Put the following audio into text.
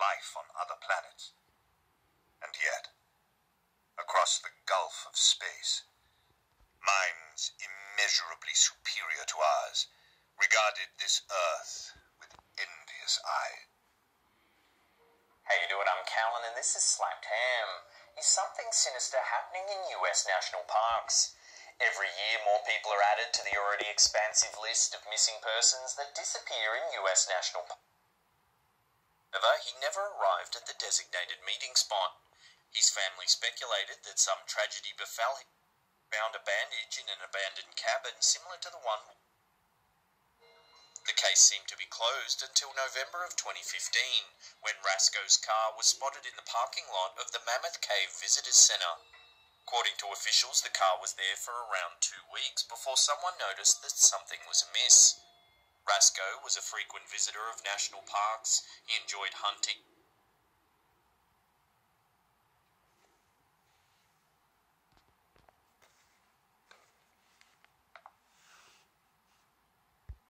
life on other planets. And yet, across the gulf of space, minds immeasurably superior to ours regarded this Earth with envious eye. How you doing? I'm Callan, and this is Slapped Ham. Is something sinister happening in US national parks? Every year, more people are added to the already expansive list of missing persons that disappear in US national parks. However, he never arrived at the designated meeting spot. His family speculated that some tragedy befell him. Found a bandage in an abandoned cabin similar to the one. The case seemed to be closed until November of 2015, when Rasco's car was spotted in the parking lot of the Mammoth Cave Visitors Center. According to officials, the car was there for around two weeks before someone noticed that something was amiss. Rasco was a frequent visitor of national parks. He enjoyed hunting,